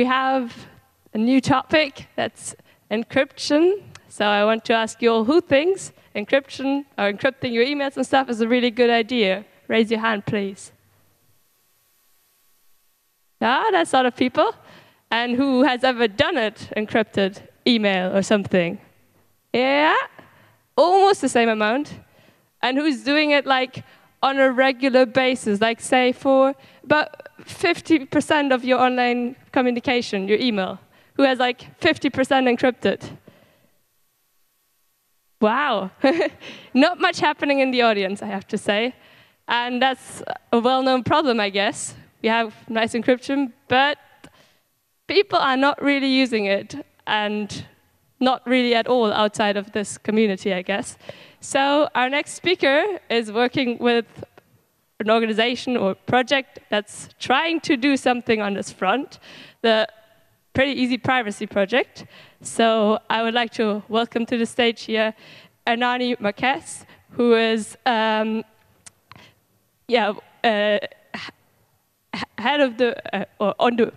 we have a new topic that's encryption. So I want to ask you all who thinks encryption or encrypting your emails and stuff is a really good idea. Raise your hand, please. Ah, that's a lot of people. And who has ever done it, encrypted email or something? Yeah, almost the same amount. And who's doing it like on a regular basis, like say for about 50% of your online communication, your email, who has like 50% encrypted? Wow, not much happening in the audience, I have to say. And that's a well known problem, I guess. We have nice encryption, but people are not really using it, and not really at all outside of this community, I guess. So, our next speaker is working with an organization or project that's trying to do something on this front, the Pretty Easy Privacy Project. So I would like to welcome to the stage here Hernâni Marques, who is um, yeah, uh, head of the, uh, or on the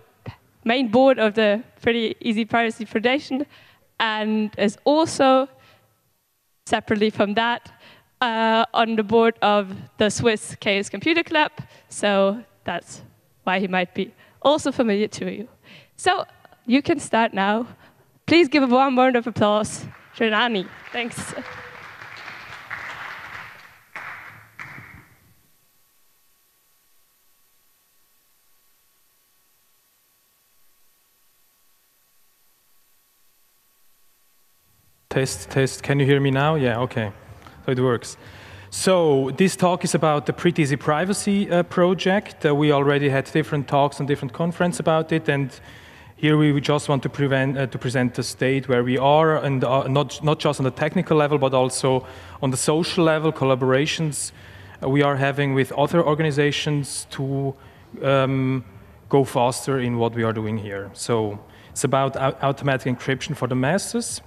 main board of the Pretty Easy Privacy Foundation, and is also, separately from that, uh, on the board of the Swiss Chaos Computer Club. So that's why he might be also familiar to you. So you can start now. Please give a warm round of applause to Nani. Thanks. Test, test. Can you hear me now? Yeah, okay. So it works. So this talk is about the Pretty Easy Privacy uh, project. Uh, we already had different talks and different conferences about it, and here we just want to, prevent, uh, to present the state where we are, and uh, not, not just on the technical level, but also on the social level, collaborations uh, we are having with other organizations to um, go faster in what we are doing here. So it's about automatic encryption for the masses.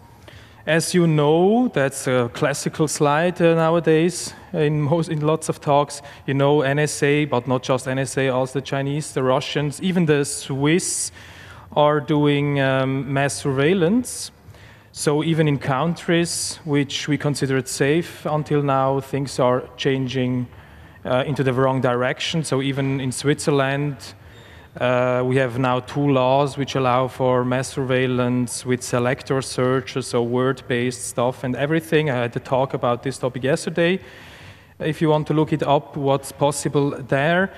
As you know, that's a classical slide uh, nowadays in, most, in lots of talks. You know NSA, but not just NSA, also the Chinese, the Russians, even the Swiss are doing um, mass surveillance. So even in countries which we considered safe until now, things are changing uh, into the wrong direction. So even in Switzerland, uh, we have now two laws which allow for mass surveillance with selector searches, so word-based stuff and everything. I had a talk about this topic yesterday. If you want to look it up, what's possible there.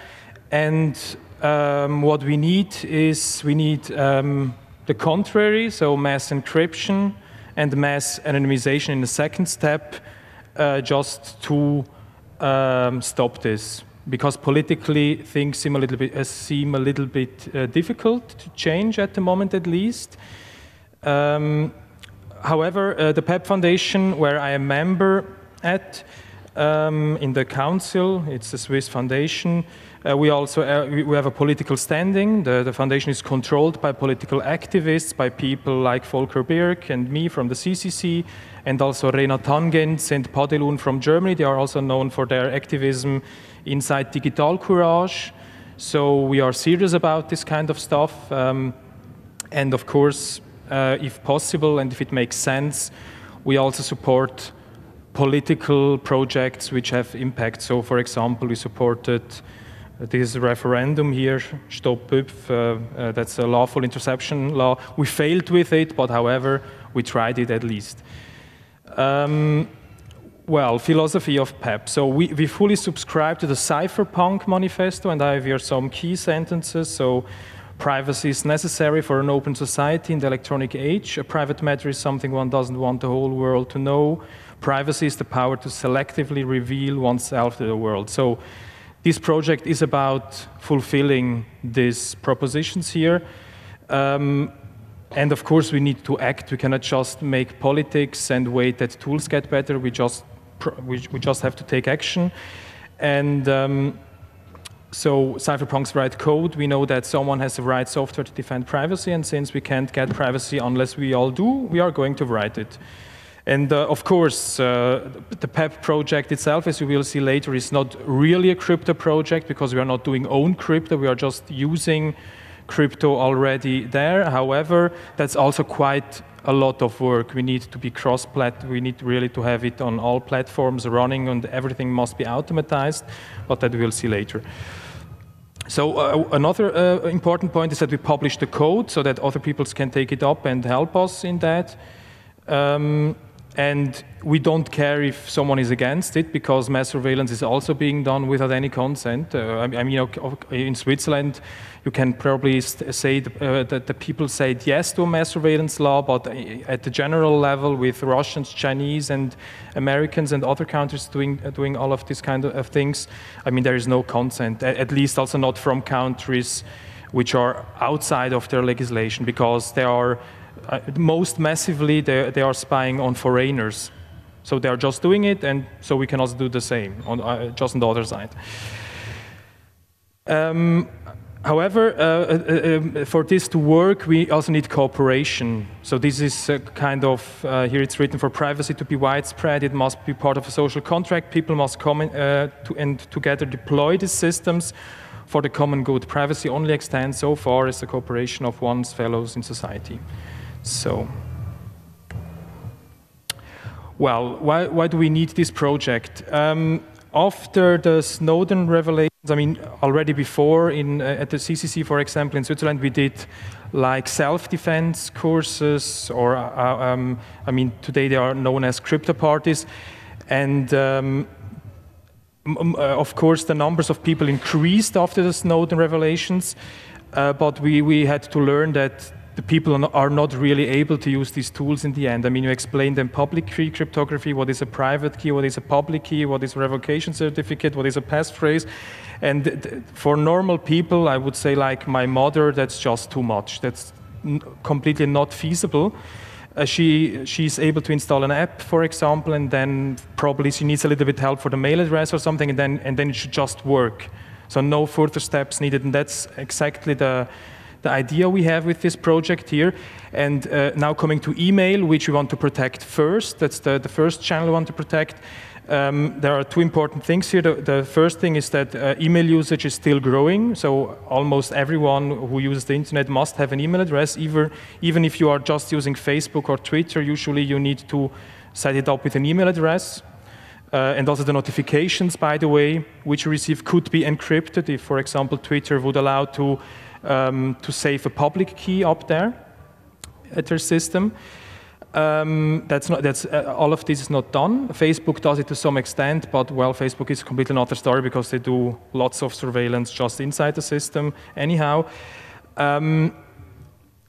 And um, what we need is we need um, the contrary, so mass encryption and mass anonymization in the second step, uh, just to um, stop this. Because politically things seem a little bit, uh, seem a little bit uh, difficult to change at the moment, at least. Um, however, uh, the PEP Foundation, where I am member at, um, in the council, it's a Swiss foundation, uh, we also uh, we have a political standing. The, the, foundation is controlled by political activists, by people like Volker Birk and me from the CCC, and also Rena Tangens and padeluun from Germany. They are also known for their activism inside Digitalcourage. So we are serious about this kind of stuff. Um, and of course, uh, if possible and if it makes sense, we also support political projects which have impact. So, for example, we supported this referendum here, Stop BÜPF, uh, uh, that's a lawful interception law. We failed with it, but however, we tried it at least. Um, well, philosophy of PEP. So we, we fully subscribe to the cypherpunk manifesto, and I have here some key sentences. So privacy is necessary for an open society in the electronic age. A private matter is something one doesn't want the whole world to know. Privacy is the power to selectively reveal oneself to the world. So this project is about fulfilling these propositions here. Um, and of course, we need to act. We cannot just make politics and wait that tools get better. We just, we, we just have to take action. And um, so cypherpunks write code. We know that someone has to write software to defend privacy. And since we can't get privacy unless we all do, we are going to write it. And uh, of course, uh, the PEP project itself, as you will see later, is not really a crypto project because we are not doing own crypto. We are just using crypto already there. However, that's also quite a lot of work. We need to be cross-plat. We need really to have it on all platforms running, and everything must be automatized. But that we'll see later. So uh, another uh, important point is that we publish the code so that other people can take it up and help us in that. Um, and we don't care if someone is against it because mass surveillance is also being done without any consent. Uh, I, mean, in Switzerland, you can probably say uh, that the people said yes to a mass surveillance law, but uh, at the general level, with Russians, Chinese, and Americans and other countries doing uh, doing all of these kind of things, I mean, there is no consent. At least also not from countries which are outside of their legislation because they are uh, most massively they, they are spying on foreigners. So they are just doing it, and so we can also do the same, on, uh, just on the other side. Um, however, uh, uh, um, for this to work, we also need cooperation. So this is kind of, uh, here it's written for privacy to be widespread, it must be part of a social contract. People must come in, uh, to, and together deploy these systems for the common good. Privacy only extends so far as the cooperation of one's fellows in society. So, well, why, why do we need this project? Um, after the Snowden revelations, I mean, already before in, uh, at the CCC, for example, in Switzerland, we did like self-defense courses, or uh, uh, um, I mean, today they are known as crypto parties, and um, uh, of course, the numbers of people increased after the Snowden revelations, uh, but we, we had to learn that the people are not really able to use these tools in the end. I mean, you explain them public key cryptography, what is a private key, what is a public key, what is a revocation certificate, what is a passphrase. And for normal people, I would say, like my mother, that's just too much. That's completely not feasible. Uh, she she's able to install an app, for example, and then probably she needs a little bit help for the mail address or something, and then and then it should just work. So no further steps needed, and that's exactly the the idea we have with this project here. And uh, now coming to email, which we want to protect first. That's the, the first channel we want to protect. Um, there are two important things here. The, the first thing is that uh, email usage is still growing. So almost everyone who uses the internet must have an email address. Even, even if you are just using Facebook or Twitter, usually you need to set it up with an email address. Uh, and also the notifications, by the way, which you receive could be encrypted if, for example, Twitter would allow to um, to save a public key up there at their system. Um, that's not, that's, uh, all of this is not done. Facebook does it to some extent, but well, Facebook is completely another story because they do lots of surveillance just inside the system anyhow. Um,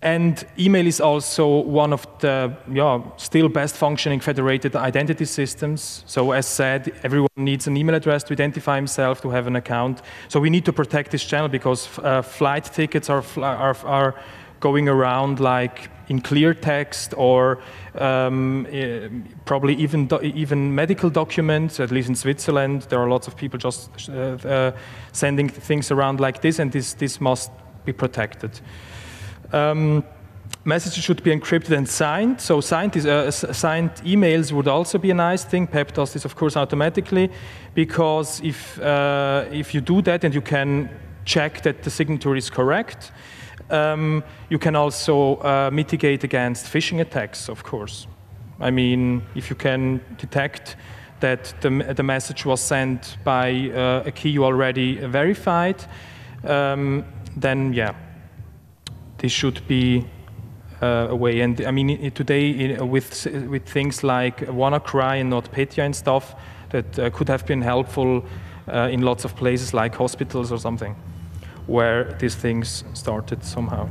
and email is also one of the yeah, still best functioning federated identity systems. So as said, everyone needs an email address to identify himself, to have an account. So we need to protect this channel because uh, flight tickets are, are, are going around like in clear text or um, uh, probably even, even medical documents, at least in Switzerland. There are lots of people just uh, uh, sending things around like this, and this, this must be protected. Um, messages should be encrypted and signed. So signed, is, uh, signed emails would also be a nice thing. PEP does this, of course, automatically, because if, uh, if you do that and you can check that the signature is correct, um, you can also uh, mitigate against phishing attacks, of course. I mean, if you can detect that the, the message was sent by uh, a key you already verified, um, then yeah, this should be uh, a way. And I mean, today with with things like WannaCry and NotPetya and stuff that uh, could have been helpful uh, in lots of places like hospitals or something, where these things started somehow.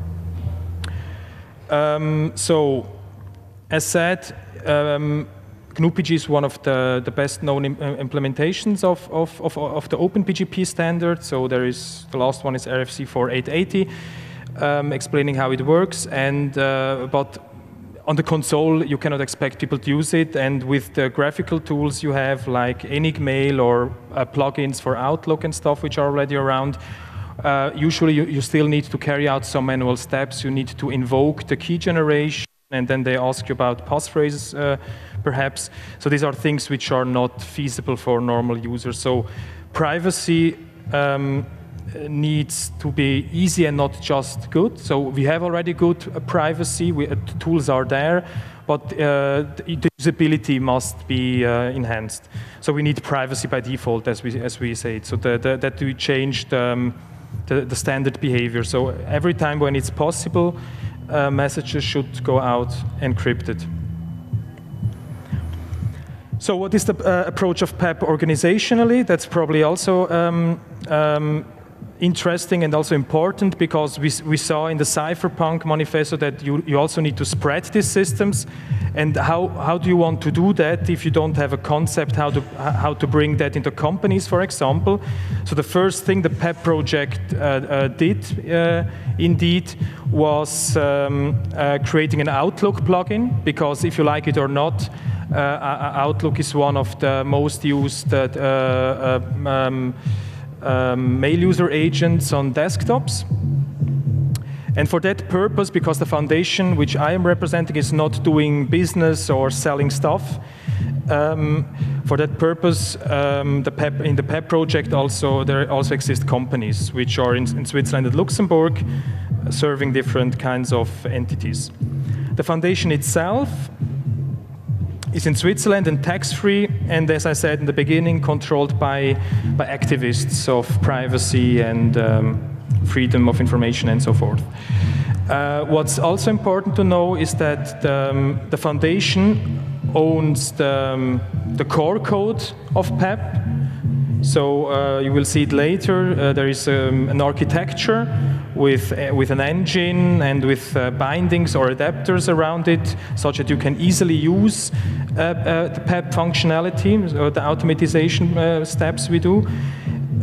Um, so, as said. Um, GnuPG is one of the, the best known Im uh, implementations of, of, of, of, the OpenPGP standard. So there is, the last one is RFC 4880 um, explaining how it works. And uh, but on the console, you cannot expect people to use it. And with the graphical tools you have, like Enigmail or uh, plugins for Outlook and stuff, which are already around, uh, usually you, you, still need to carry out some manual steps. You need to invoke the key generation, and then they ask you about passphrases, uh, perhaps. So these are things which are not feasible for normal users. So privacy um, needs to be easy and not just good. So we have already good uh, privacy, we, uh, tools are there, but uh, the usability must be enhanced. So we need privacy by default, as we, as we say. So the, the, that we changed um, the, the, standard behavior. So every time when it's possible, uh, messages should go out encrypted. So what is the uh, approach of PEP organizationally? That's probably also um, um, interesting and also important because we, we saw in the cypherpunk manifesto that you, you also need to spread these systems. And how, how do you want to do that if you don't have a concept how to, how to bring that into companies for example? So the first thing the pep project uh, uh, did uh, indeed was um, uh, creating an outlook plugin because if you like it or not uh, outlook is one of the most used uh, um, um, mail user agents on desktops. And for that purpose, because the foundation which I am representing is not doing business or selling stuff, um, for that purpose, um, the PEP, in the PEP project also there also exist companies which are in, in Switzerland and Luxembourg, serving different kinds of entities. The foundation itself is in Switzerland and tax-free, and as I said in the beginning, controlled by, by activists of privacy and um, freedom of information and so forth. Uh, what's also important to know is that the, um, the foundation owns the, um, the core code of PEP, so uh, you will see it later. Uh, there is um, an architecture with, uh, with an engine and with uh, bindings or adapters around it, such that you can easily use uh, uh, the PEP functionality, or the automatization steps we do.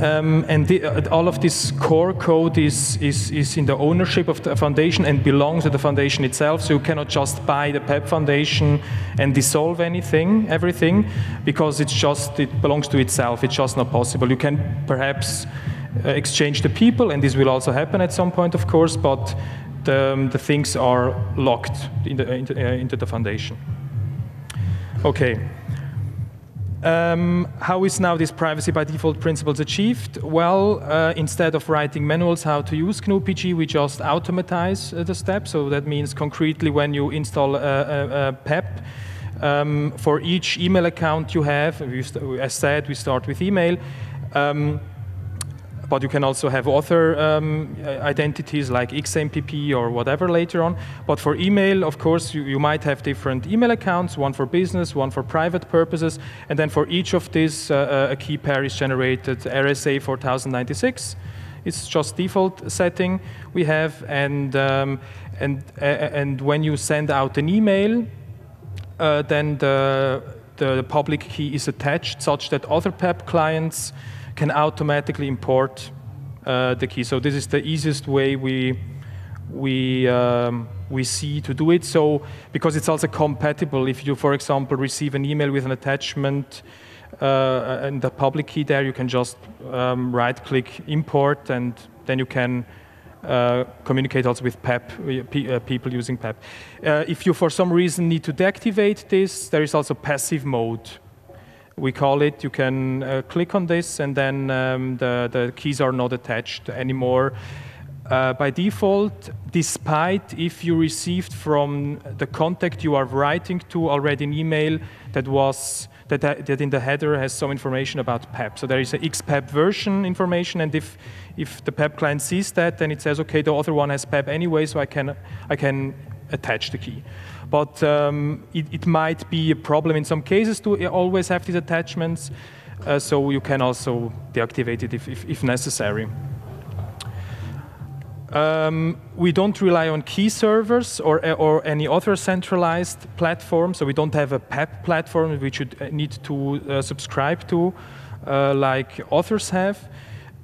Um, and the, uh, all of this core code is, is, is in the ownership of the foundation and belongs to the foundation itself. So you cannot just buy the PEP foundation and dissolve anything, everything, because it's just it belongs to itself. It's just not possible. You can perhaps uh, exchange the people, and this will also happen at some point, of course. But the, um, the things are locked in the, uh, into the foundation. Okay. Um, how is now this privacy by default principles achieved? Well, uh, instead of writing manuals how to use GnuPG, we just automatize uh, the steps. So that means concretely when you install a, a, a PEP, um, for each email account you have, as said, we start with email. Um, but you can also have other um, identities like XMPP or whatever later on. But for email, of course, you, you, might have different email accounts, one for business, one for private purposes, and then for each of these, uh, uh a key pair is generated RSA 4096. It's just default setting we have, and um, and uh, and when you send out an email, uh, then the the public key is attached such that other PEP clients can automatically import uh, the key. So this is the easiest way we we um, we see to do it. So because it's also compatible, if you, for example, receive an email with an attachment uh, and the public key there, you can just um, right-click import, and then you can. Uh, communicate also with PEP, uh, people using PEP. Uh, if you, for some reason, need to deactivate this, there is also passive mode we call it. You can uh, click on this and then um, the, the keys are not attached anymore. Uh, by default, despite if you received from the contact you are writing to already an email that was that, that in the header has some information about PEP. So there is a XPEP version information, and if if the PEP client sees that, then it says, okay, the other one has PEP anyway, so I can I can attach the key. But um, it, it, might be a problem in some cases to always have these attachments, uh, so you can also deactivate it if, if, if necessary. Um, we don't rely on key servers or, or any other centralized platform, so we don't have a PEP platform which you uh, need to uh, subscribe to uh, like others have.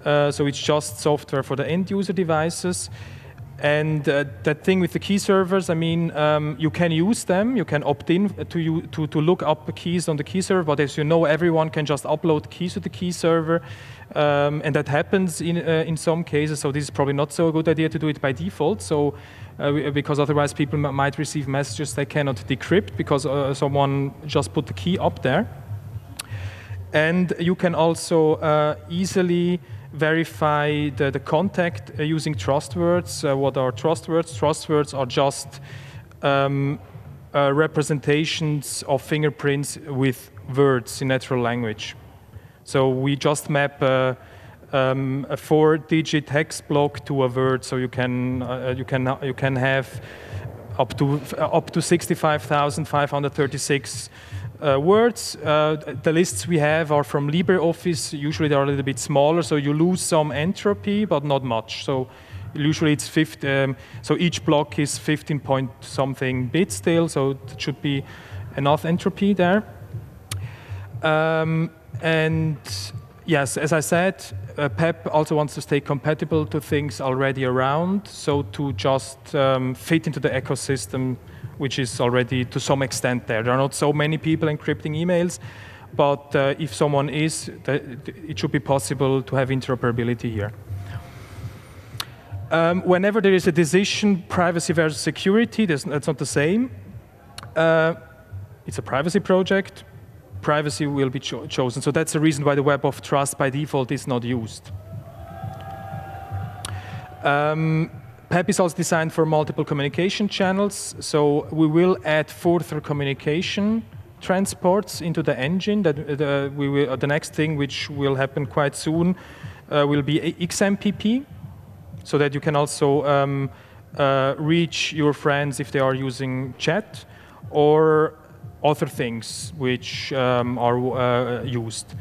Uh, so it's just software for the end user devices. And uh, that thing with the key servers, I mean, um, you can use them. You can opt in to, to, to look up keys on the key server. But as you know, everyone can just upload keys to the key server. Um, and that happens in, uh, in some cases. So this is probably not so a good idea to do it by default. So uh, because otherwise people might receive messages they cannot decrypt because uh, someone just put the key up there. And you can also uh, easily verify the, the contact uh, using trust words. Uh, what are trust words? Trust words are just um, uh, representations of fingerprints with words in natural language. So we just map uh, um, a four-digit hex block to a word, so you can uh, you can you can have up to up to 65,536 uh, words. Uh, the lists we have are from LibreOffice. Usually they are a little bit smaller, so you lose some entropy, but not much. So usually it's 50, um, so each block is 15 point something bits still, so it should be enough entropy there. Um, and yes, as I said, uh, PEP also wants to stay compatible to things already around, so to just um, fit into the ecosystem which is already to some extent there. There are not so many people encrypting emails, but uh, if someone is, it should be possible to have interoperability here. Um, whenever there is a decision, privacy versus security, that's not the same. Uh, it's a privacy project. Privacy will be cho chosen. So that's the reason why the Web of Trust by default is not used. Um, PEP is also designed for multiple communication channels. So we will add further communication transports into the engine. That the, we will, uh, the next thing, which will happen quite soon, uh, will be XMPP so that you can also um, uh, reach your friends if they are using chat or other things which um, are uh, used.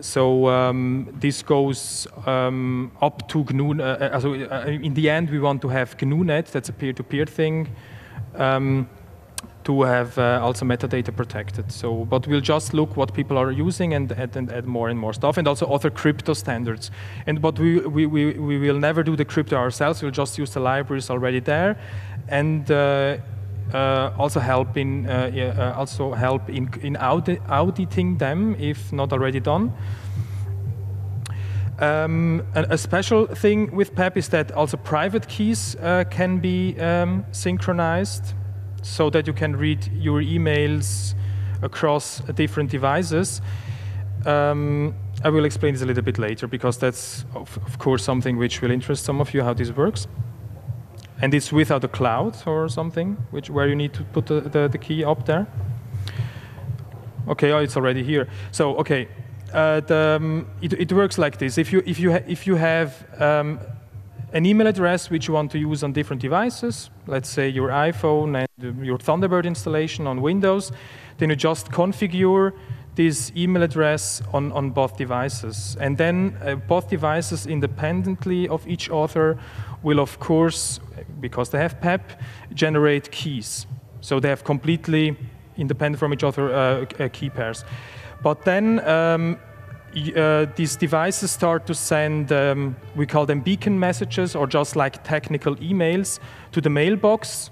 So um, this goes um, up to GNU. Uh, so uh, in the end, we want to have GNUnet. That's a peer-to-peer -peer thing. Um, to have uh, also metadata protected. So, but we'll just look what people are using and add, and add more and more stuff, and also other crypto standards. And but we, we, we, we will never do the crypto ourselves. We'll just use the libraries already there, and uh, uh, also help in uh, uh, also help in in audit, auditing them if not already done. Um, a, a, special thing with PEP is that also private keys uh, can be um, synchronized so that you can read your emails across different devices. Um, I will explain this a little bit later because that's, of, of, course, something which will interest some of you how this works. And it's without a cloud or something, which where you need to put the, the, the key up there. Okay, oh, it's already here. So, okay, uh, the, um, it, it, works like this. If you, if you, if you have um, an email address which you want to use on different devices, let's say your iPhone and your Thunderbird installation on Windows, then you just configure this email address on, on both devices. And then uh, both devices independently of each other will, of course, because they have PEP, generate keys. So they have completely independent from each other uh, uh, key pairs. But then um, uh, these devices start to send, um, we call them beacon messages or just like technical emails to the mailbox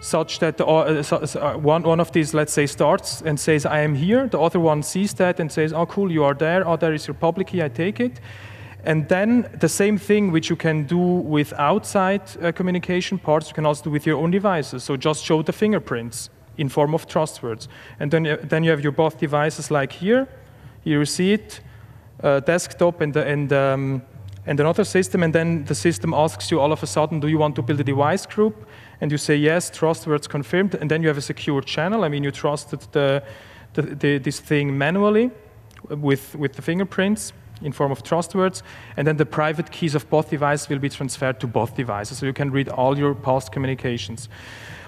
such that the, uh, so, uh, one, one of these, let's say, starts and says, I am here. The other one sees that and says, oh, cool, you are there. Oh, there is your public key, I take it. And then the same thing which you can do with outside uh, communication parts, you can also do with your own devices. So just show the fingerprints in form of trust words. And then, uh, then you have your both devices like here. Here you see it uh, desktop and, and, um, and another system, and then the system asks you all of a sudden, do you want to build a device group? And you say yes, trust words confirmed, and then you have a secure channel. I mean, you trusted the, the, the, this thing manually with, with the fingerprints in form of trust words, and then the private keys of both devices will be transferred to both devices, so you can read all your past communications.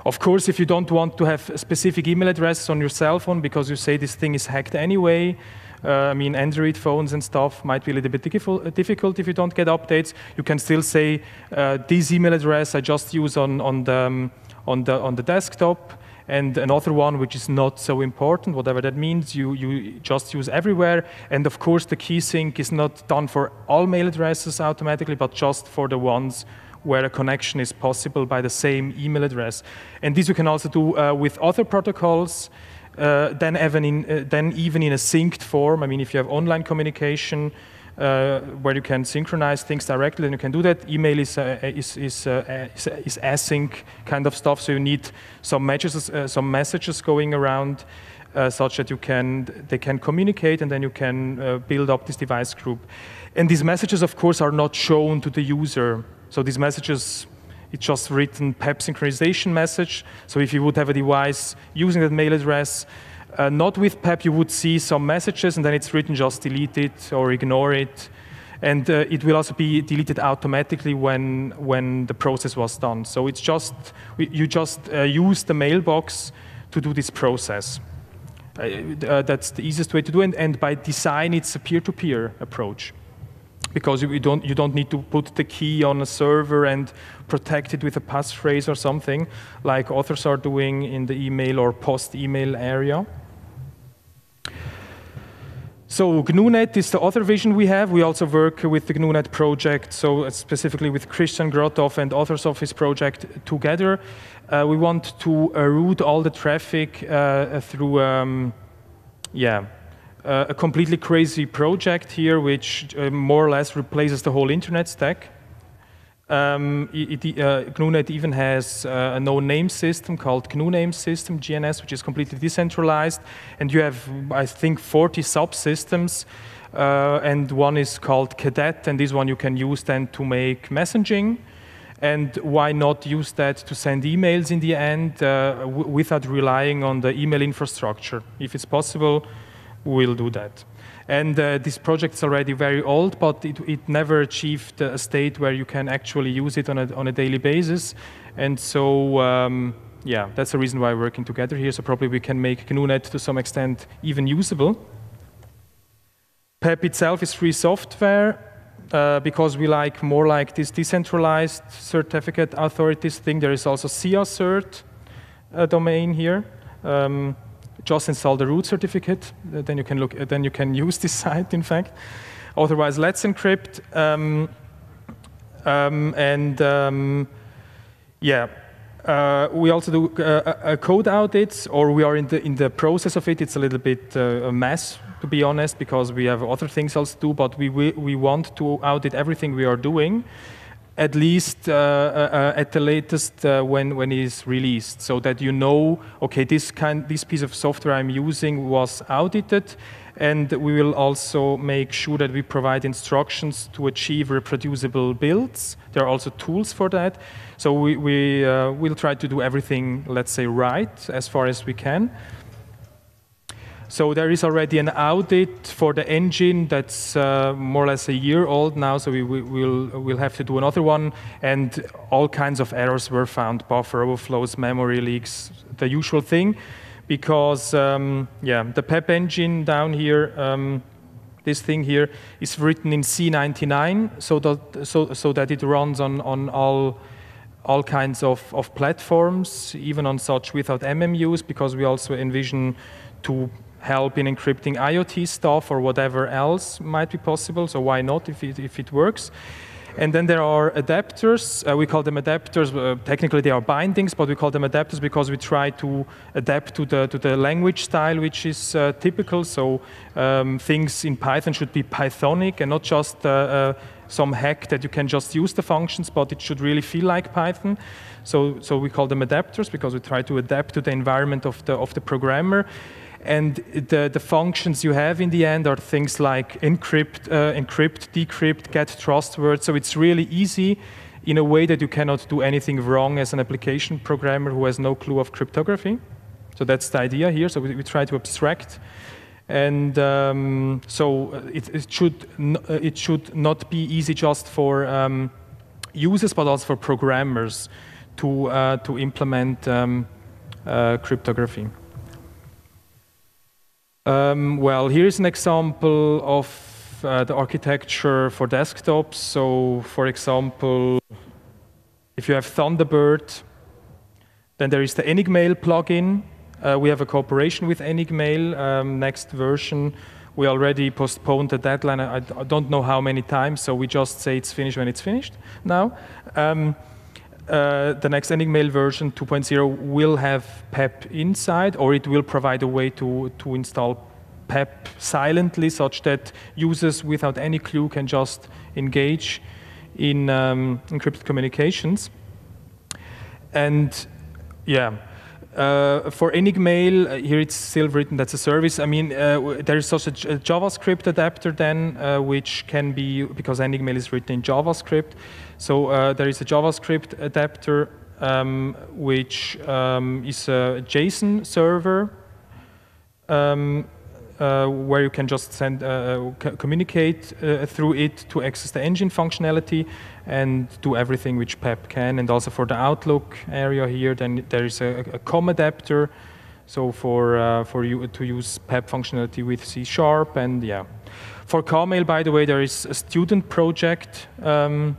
Of course, if you don't want to have specific email addresses on your cell phone because you say this thing is hacked anyway, uh, I mean, Android phones and stuff might be a little bit difficult if you don't get updates. You can still say uh, this email address I just use on, on, the, um, on, the, on the desktop and another one which is not so important, whatever that means, you, you just use everywhere. And of course, the key sync is not done for all mail addresses automatically, but just for the ones where a connection is possible by the same email address. And this you can also do uh, with other protocols. Uh, then, even in, uh, then even in a synced form, I mean, if you have online communication where you can synchronize things directly, and you can do that. Email is, uh, is, is, uh, is, is, async kind of stuff, so you need some messages, some messages going around. uh, such that you can they can communicate and then you can uh, build up this device group. And these messages, of course, are not shown to the user. So these messages, it's just written PEP synchronization message. So if you would have a device using that mail address, uh, not with PEP, you would see some messages and then it's written just delete it or ignore it. And uh, it will also be deleted automatically when, when the process was done. So it's just, you just uh, use the mailbox to do this process. Uh, uh, that's the easiest way to do it. And, and by design, it's a peer-to-peer -peer approach because you don't, you don't need to put the key on a server and protect it with a passphrase or something like authors are doing in the email or post-email area. So GNUnet is the other vision we have. We also work with the GNUnet project, so specifically with Christian Grothoff and authors of his project together. Uh, we want to uh, route all the traffic uh, through, um, yeah, uh, a completely crazy project here, which uh, more or less replaces the whole internet stack. Um, it, uh, has uh, a no-name system called GNU Name System, GNS, which is completely decentralized. And you have, I think, 40 subsystems. Uh, and one is called Cadet, and this one you can use then to make messaging. And why not use that to send emails in the end uh, without relying on the email infrastructure? If it's possible, we'll do that. And uh, this project is already very old, but it, it, never achieved a state where you can actually use it on a, on a daily basis. And so, um, yeah, that's the reason why we're working together here. So probably we can make GNUnet to some extent even usable. PEP itself is free software. Uh, because we like more like this decentralized certificate authorities thing. There is also CAcert uh, domain here. Um, just install the root certificate. Uh, then you can look. Uh, then you can use this site. In fact, otherwise, let's encrypt. Um, um, and um, yeah, uh, we also do uh, code audits, or we are in the in the process of it. It's a little bit uh, a mess, to be honest, because we have other things else to do. But we we, we want to audit everything we are doing at least uh, uh, at the latest uh, when when it is released, so that you know, okay, this kind this piece of software I'm using was audited, and we will also make sure that we provide instructions to achieve reproducible builds. There are also tools for that, so we we uh, will try to do everything, let's say, right as far as we can. So there is already an audit for the engine that's uh, more or less a year old now, so we, we, will we'll have to do another one. And all kinds of errors were found, buffer overflows, memory leaks, the usual thing. Because, um, yeah, the PEP engine down here, um, this thing here, is written in C99, so that, so, so that it runs on, on all all kinds of, of platforms, even on such without MMUs, because we also envision to help in encrypting IoT stuff or whatever else might be possible. So why not if it, if it works? And then there are adapters. Uh, we call them adapters. Uh, technically, they are bindings, but we call them adapters because we try to adapt to the to the language style, which is uh, typical. So um, things in Python should be Pythonic and not just uh, uh, some hack that you can just use the functions, but it should really feel like Python. So so we call them adapters because we try to adapt to the environment of the of the programmer. And the, the functions you have in the end are things like encrypt, uh, encrypt, decrypt, get trust words. So it's really easy in a way that you cannot do anything wrong as an application programmer who has no clue of cryptography. So that's the idea here. So we, we try to abstract. And um, so it, it, should uh, it should not be easy just for um, users, but also for programmers to, uh, to implement um, uh, cryptography. Um, well, here's an example of uh, the architecture for desktops. So, for example, if you have Thunderbird, then there is the Enigmail plugin. Uh, we have a cooperation with Enigmail. Um, next version, we already postponed the deadline. I, I, don't know how many times, so we just say it's finished when it's finished now. Um, uh, the next Enigmail version 2.0 will have PEP inside, or it will provide a way to, to install PEP silently, such that users without any clue can just engage in um, encrypted communications. And yeah, uh, for Enigmail, uh, here it's still written that's a service. I mean, uh, there is also a JavaScript adapter then, uh, which can be, because Enigmail is written in JavaScript. So uh, there is a JavaScript adapter, um, which um, is a JSON server, um, where you can just send, communicate through it to access the engine functionality and do everything which PEP can. And also for the Outlook area here, then there is a, a COM adapter. So for, uh, for you to use PEP functionality with C Sharp and yeah. For KMail, by the way, there is a student project. Um,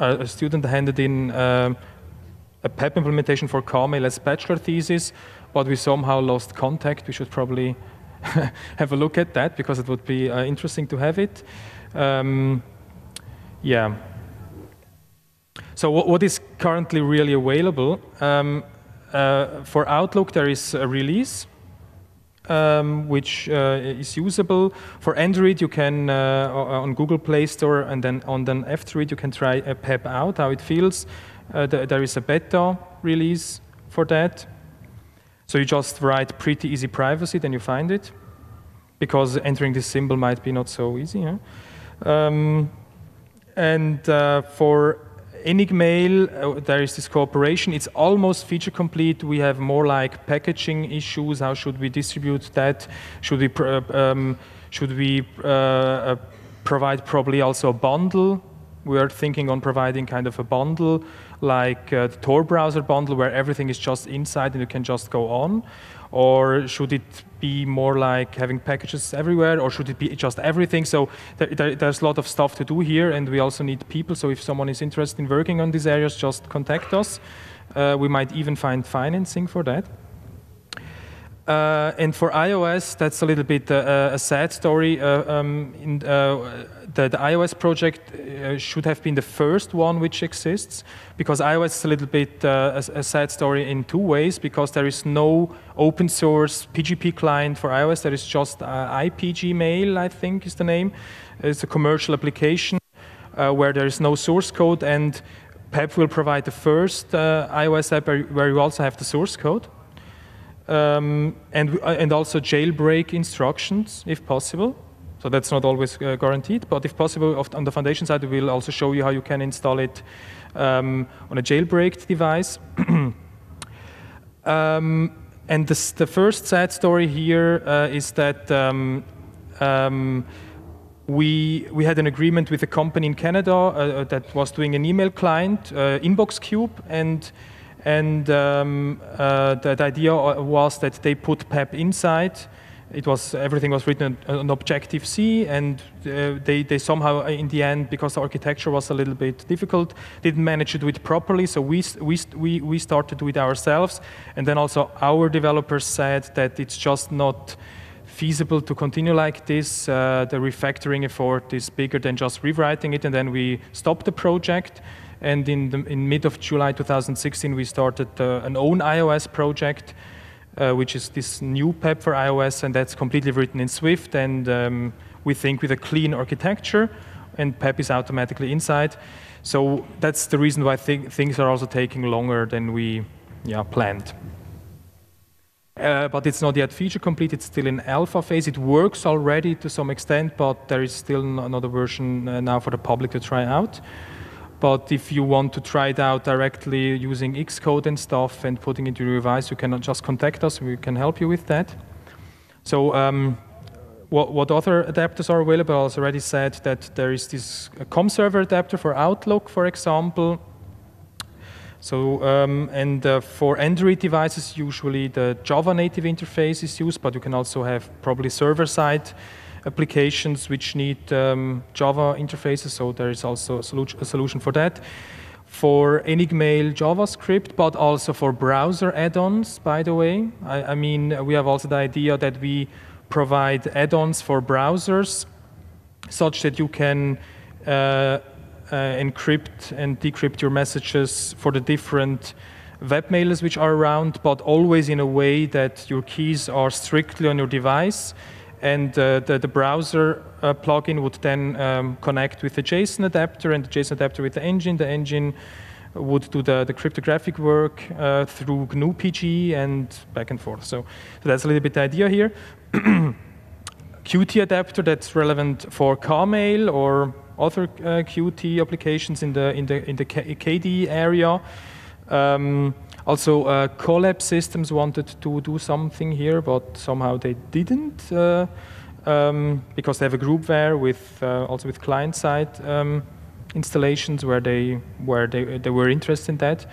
a, student handed in um, a PEP implementation for KMail as bachelor thesis, but we somehow lost contact. We should probably have a look at that because it would be uh, interesting to have it. Um, yeah. So what, what is currently really available? Um, uh, for Outlook, there is a release, um, which uh, is usable. For Android, you can, uh, on Google Play Store, and then on the F-Droid, you can try a PEP out, how it feels. Uh, th there is a beta release for that. So you just write pretty easy privacy, then you find it. Because entering this symbol might be not so easy. Um, and uh, for Enigmail, uh, there is this cooperation. It's almost feature complete. We have more like packaging issues. How should we distribute that? Should we uh, um, should we uh, uh, provide probably also a bundle? We are thinking on providing kind of a bundle, like uh, the Tor browser bundle, where everything is just inside and you can just go on. Or should it be more like having packages everywhere, or should it be just everything? So there, there, there's a lot of stuff to do here, and we also need people. So if someone is interested in working on these areas, just contact us. Uh, we might even find financing for that. Uh, and for iOS, that's a little bit uh, a sad story. Uh, um, in, uh, the, the, iOS project uh, should have been the first one which exists, because iOS is a little bit a, a, sad story in two ways, because there is no open source PGP client for iOS. There is just iPGMail, I think is the name. It's a commercial application where there is no source code, and PEP will provide the first iOS app where you also have the source code um, and, uh, and also jailbreak instructions if possible. So that's not always uh, guaranteed, but if possible, on the foundation side, we will also show you how you can install it um, on a jailbreak device. um, and this, the first sad story here uh, is that um, um, we, we had an agreement with a company in Canada uh, that was doing an email client, uh, InboxCube, and and um, uh, the, the, idea was that they put PEP inside. It was everything was written on Objective C, and uh, they they somehow uh, in the end, because the architecture was a little bit difficult, didn't manage to do it properly. So we we we we started with ourselves, and then also our developers said that it's just not feasible to continue like this. Uh, the refactoring effort is bigger than just rewriting it, and then we stopped the project. And in, the, in mid of July 2016, we started uh, an own iOS project, uh, which is this new PEP for iOS, and that's completely written in Swift. And um, we think with a clean architecture, and PEP is automatically inside. So that's the reason why th things are also taking longer than we yeah, planned. Uh, but it's not yet feature complete, it's still in alpha phase. It works already to some extent, but there is still another version uh, now for the public to try out. But if you want to try it out directly using Xcode and stuff and putting it into your device, you can just contact us. We can help you with that. So um, what, what, other adapters are available? I already said that there is this COM server adapter for Outlook, for example. So, um, and uh, for Android devices, usually the Java native interface is used, but you can also have probably server-side applications which need um, Java interfaces, so there is also a, solu a, solution for that. For Enigmail JavaScript, but also for browser add-ons, by the way. I, I, mean, we have also the idea that we provide add-ons for browsers such that you can uh, uh, encrypt and decrypt your messages for the different webmailers which are around, but always in a way that your keys are strictly on your device and uh, the, the, browser uh, plugin would then um, connect with the JSON adapter and the JSON adapter with the engine, the engine would do the, the cryptographic work uh, through GnuPG and back and forth. So, so that's a little bit the idea here. Qt adapter that's relevant for Kmail or other uh, Qt applications in the in the in the KDE area. Um, also, uh, Kolab Systems wanted to do something here, but somehow they didn't uh, um, because they have a groupware with uh, also with client side um, installations where they where they they were interested in that.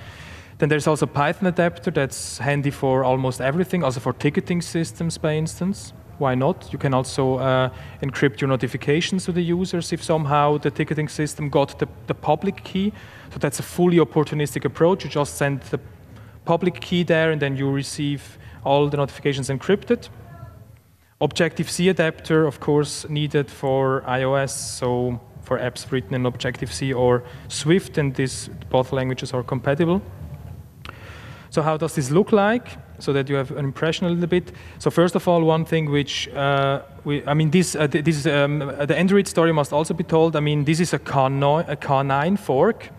Then there's also Python adapter that's handy for almost everything, also for ticketing systems, by instance why not? You can also uh, encrypt your notifications to the users if somehow the ticketing system got the, the public key. So that's a fully opportunistic approach. You just send the public key there and then you receive all the notifications encrypted. Objective-C adapter, of course, needed for iOS, so for apps written in Objective-C or Swift, and these both languages are compatible. So how does this look like? So that you have an impression a little bit. So first of all, one thing which uh, we, I mean, this, uh, this um, the Android story must also be told. I mean, this is a K-9, a K-9 fork.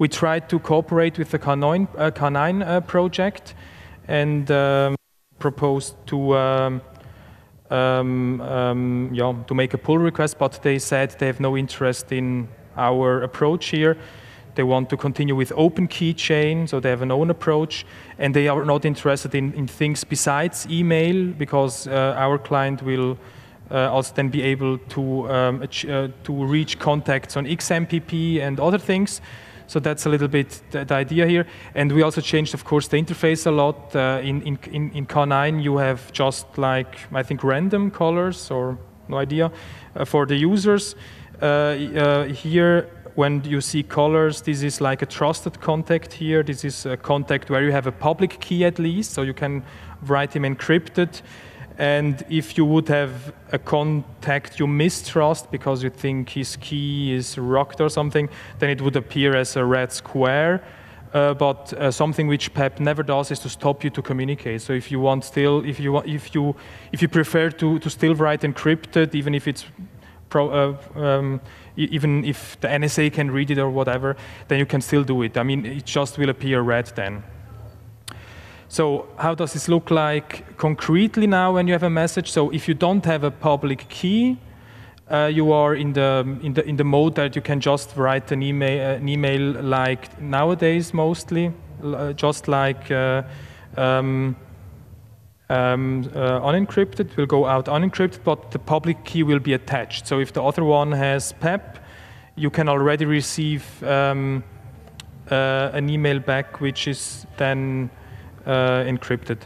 We tried to cooperate with the K-9, uh, K-9 uh, project and um, proposed to um, um, um, yeah, to make a pull request, but they said they have no interest in our approach here. They want to continue with OpenKeychain, so they have an own approach, and they are not interested in, in things besides email because uh, our client will uh, also then be able to um, uh, to reach contacts on XMPP and other things. So that's a little bit the, the, idea here. And we also changed, of course, the interface a lot. Uh, in, in, in K-9, you have just like, I think, random colors or no idea uh, for the users. Uh, uh here, when you see colors, this is like a trusted contact here. This is a contact where you have a public key at least, so you can write him encrypted. And if you would have a contact you mistrust because you think his key is rocked or something, then it would appear as a red square. Uh, but uh, something which PEP never does is to stop you to communicate. So if you want still, if you if you if you prefer to to still write encrypted, even if it's pro, uh, um, even if the NSA can read it or whatever, then you can still do it. I mean, it just will appear red then. So how does this look like concretely now when you have a message? So if you don't have a public key, uh, you are in the, in, the, in the mode that you can just write an email, an email like nowadays mostly, uh, just like uh, um, um, uh, unencrypted, will go out unencrypted, but the public key will be attached. So if the other one has PEP, you can already receive um, uh, an email back which is then encrypted.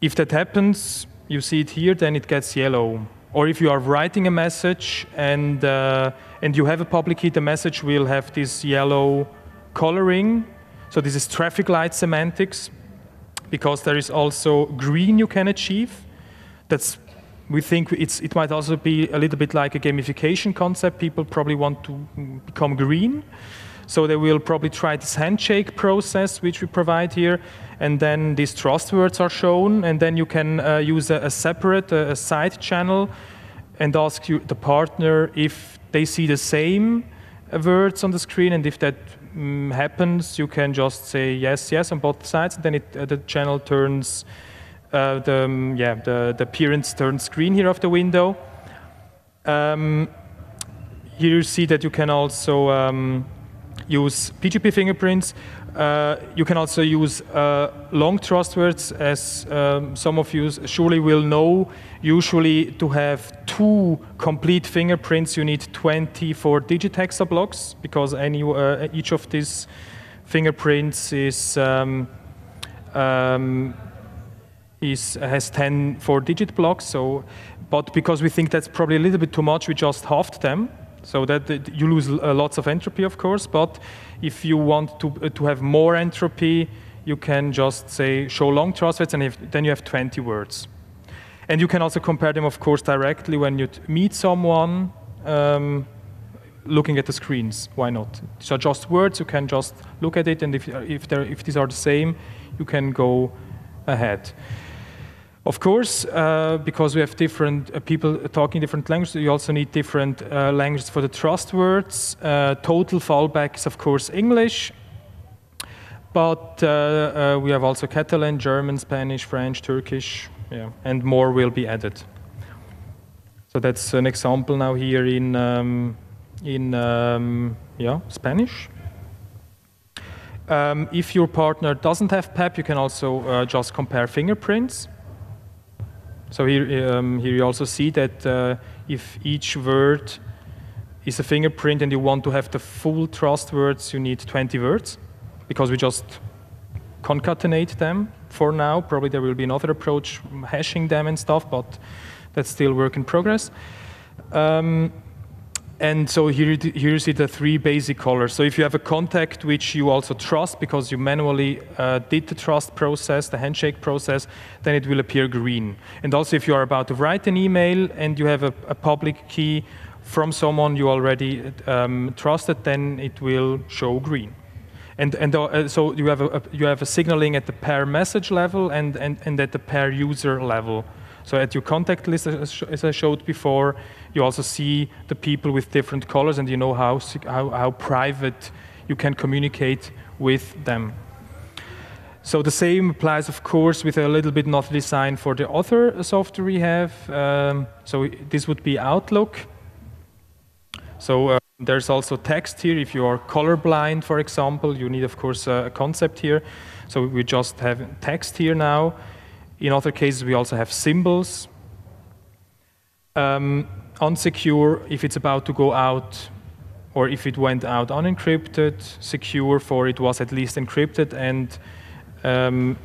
If that happens, you see it here, then it gets yellow. Or if you are writing a message and, uh, and you have a public key, the message will have this yellow coloring. So this is traffic light semantics because there is also green you can achieve. That's we think it's it might also be a little bit like a gamification concept. People probably want to become green. So they will probably try this handshake process, which we provide here, and then these trust words are shown, and then you can uh, use a, a separate, a, a, side channel, and ask you, the partner if they see the same uh, words on the screen, and if that um, happens, you can just say yes, yes on both sides, and then it, uh, the channel turns, uh, the, um, yeah, the, the appearance turns green here of the window. Um, here you see that you can also um, use PGP fingerprints. Uh, you can also use uh, long trust words, as um, some of you surely will know. Usually, to have two complete fingerprints, you need 24 digit hexa blocks because any, uh, each of these fingerprints is, um, um, is has 10 four digit blocks. So, but because we think that's probably a little bit too much, we just halved them. So that, that you lose uh, lots of entropy, of course, but if you want to, uh, to have more entropy, you can just say show long words, and if, then you have 20 words. And you can also compare them, of course, directly when you meet someone um, looking at the screens. Why not? These are just words. You can just look at it, and if, if, if these are the same, you can go ahead. Of course, uh, because we have different uh, people talking different languages, you also need different uh, languages for the trust words. Uh, total fallback is, of course, English. but uh, uh, we have also Catalan, German, Spanish, French, Turkish, yeah, and more will be added. So that's an example now here in um, in um, yeah Spanish. Um, if your partner doesn't have PEP, you can also just compare fingerprints. So here, um, here you also see that uh, if each word is a fingerprint and you want to have the full trust words, you need 20 words because we just concatenate them for now. Probably there will be another approach, hashing them and stuff, but that's still work in progress. Um, and so here, here you see the three basic colors. So if you have a contact which you also trust because you manually uh, did the trust process, the handshake process, then it will appear green. And also if you are about to write an email and you have a, a public key from someone you already um, trusted, then it will show green. And, and uh, so you have, a, a, you have a signaling at the per message level and, and, and at the per user level. So at your contact list, as I showed before, you also see the people with different colors and you know how, how, how private you can communicate with them. So the same applies, of course, with a little bit not design for the other software we have. Um, so this would be Outlook. So uh, there's also text here. If you are colorblind, for example, you need, of course, a concept here. So we just have text here now. In other cases, we also have symbols. Um, unsecure, if it's about to go out or if it went out unencrypted, secure for it was at least encrypted, and um,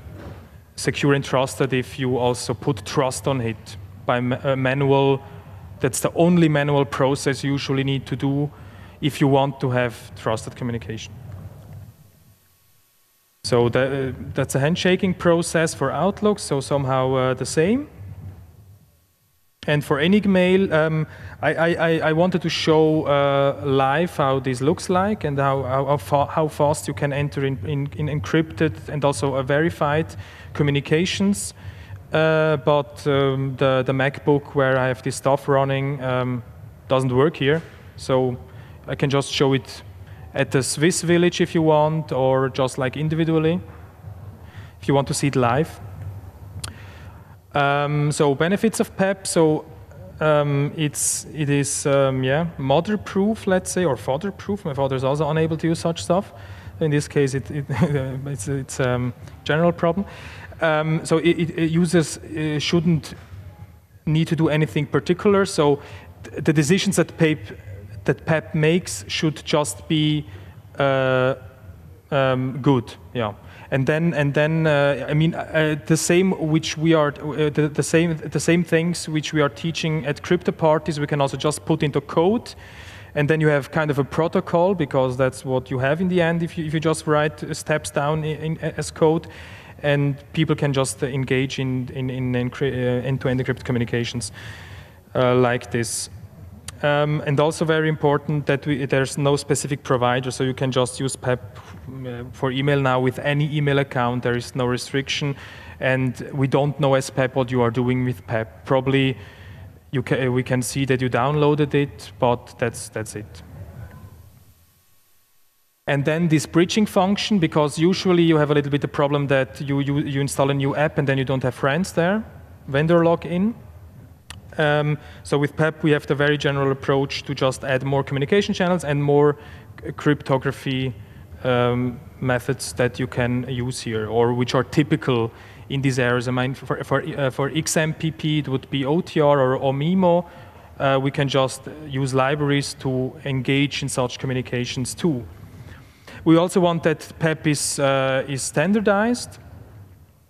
secure and trusted if you also put trust on it by ma uh, manual. That's the only manual process you usually need to do if you want to have trusted communication. So that, uh, that's a handshaking process for Outlook, so somehow uh, the same. And for Enigmail, um, I, I, I, wanted to show uh, live how this looks like and how, how, fa how fast you can enter in, in, in encrypted and also verified communications. Uh, but um, the, the MacBook where I have this stuff running um, doesn't work here. So I can just show it at the Swiss village if you want, or just like individually, if you want to see it live. Um, so benefits of PEP. So um, it's it is um, yeah mother proof, let's say, or father proof. My father is also unable to use such stuff. In this case, it, it it's it's a um, general problem. Um, so it, it users uh, shouldn't need to do anything particular. So th the decisions that PEP that PEP makes should just be uh, um, good. Yeah and then and then uh, I mean uh, the same which we are uh, the, the, same the same things which we are teaching at crypto parties we can also just put into code. And then you have kind of a protocol because that's what you have in the end if you, if you just write steps down in, in, as code. And people can just engage in in, in uh, end-to-end encrypted communications uh, like this. Um, and also very important that we, there's no specific provider, so you can just use PEP uh, for email now with any email account. There is no restriction, and we don't know as PEP what you are doing with PEP. Probably you can, we can see that you downloaded it, but that's that's it. And then this bridging function, because usually you have a little bit the problem that you, you, you install a new app and then you don't have friends there, vendor lock-in. Um, so with PEP, we have the very general approach to just add more communication channels and more cryptography um, methods that you can use here, or which are typical in these areas. I mean, for, for, uh, for XMPP, it would be OTR or OMEMO. Uh, we can just use libraries to engage in such communications too. We also want that PEP is, uh, is standardized.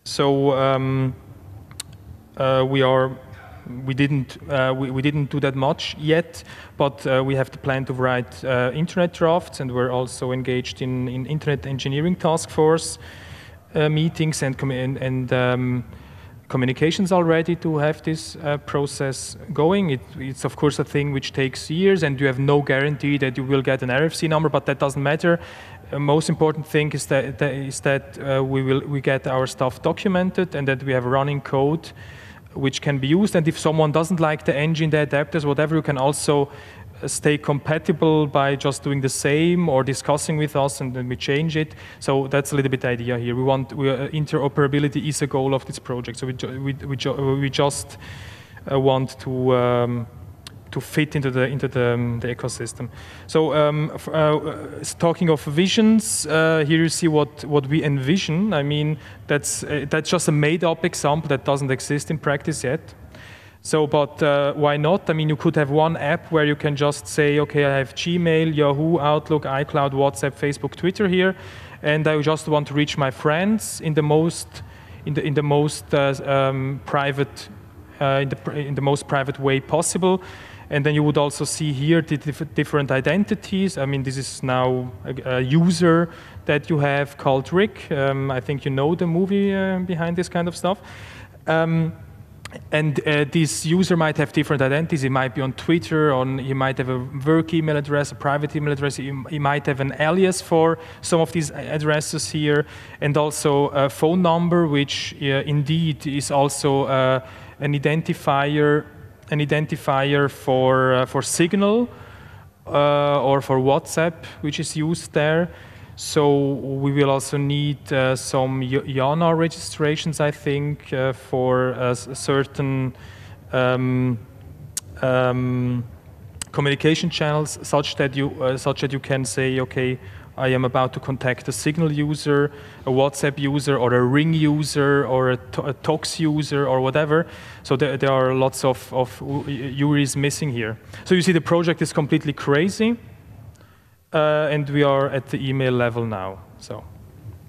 So um, uh, we are we didn't uh, we, we, didn't do that much yet, but uh, we have the plan to write uh, internet drafts, and we're also engaged in, in internet engineering task force uh, meetings and and, and um, communications already to have this uh, process going. It, it's of course a thing which takes years, and you have no guarantee that you will get an RFC number, but that doesn't matter. Uh, most important thing is that, that, is that we will we get our stuff documented and that we have running code which can be used. And if someone doesn't like the engine, the adapters, whatever, you can also stay compatible by just doing the same or discussing with us and then we change it. So that's a little bit the idea here. We want we, uh, interoperability is a goal of this project. So we ju we, we, ju we just uh, want to um, to fit into the into the, um, the ecosystem. So um, uh, talking of visions, uh, here you see what what we envision. I mean that's uh, that's just a made-up example that doesn't exist in practice yet. So, but uh, why not? I mean, you could have one app where you can just say, okay, I have Gmail, Yahoo, Outlook, iCloud, WhatsApp, Facebook, Twitter here, and I just want to reach my friends in the most in the in the most uh, um, private uh, in the in the most private way possible. And then you would also see here the diff different identities. I mean, this is now a, a user that you have called Rick. Um, I think you know the movie uh, behind this kind of stuff. Um, and uh, this user might have different identities. He might be on Twitter, on he might have a work email address, a private email address. He, he might have an alias for some of these addresses here, and also a phone number, which uh, indeed is also uh, an identifier, an identifier for uh, for Signal uh, or for WhatsApp, which is used there. So we will also need uh, some IANA registrations, I think, uh, for uh, certain um, um, communication channels, such that you uh, such that you can say, okay, I am about to contact a Signal user, a WhatsApp user, or a Ring user, or a, a Tox user, or whatever. So there, there are lots of, of URIs missing here. So you see, the project is completely crazy. Uh, and we are at the email level now. So,